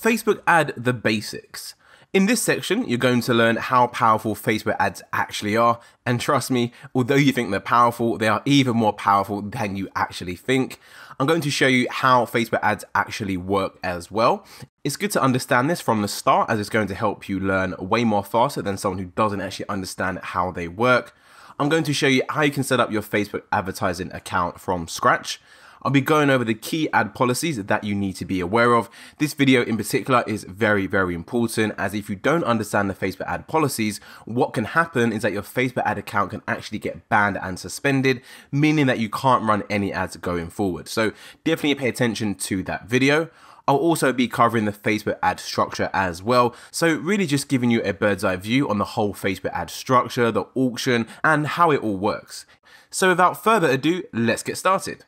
Facebook ad the basics. In this section, you're going to learn how powerful Facebook ads actually are. And trust me, although you think they're powerful, they are even more powerful than you actually think. I'm going to show you how Facebook ads actually work as well. It's good to understand this from the start as it's going to help you learn way more faster than someone who doesn't actually understand how they work. I'm going to show you how you can set up your Facebook advertising account from scratch. I'll be going over the key ad policies that you need to be aware of. This video in particular is very, very important as if you don't understand the Facebook ad policies, what can happen is that your Facebook ad account can actually get banned and suspended, meaning that you can't run any ads going forward. So definitely pay attention to that video. I'll also be covering the Facebook ad structure as well. So really just giving you a bird's eye view on the whole Facebook ad structure, the auction, and how it all works. So without further ado, let's get started.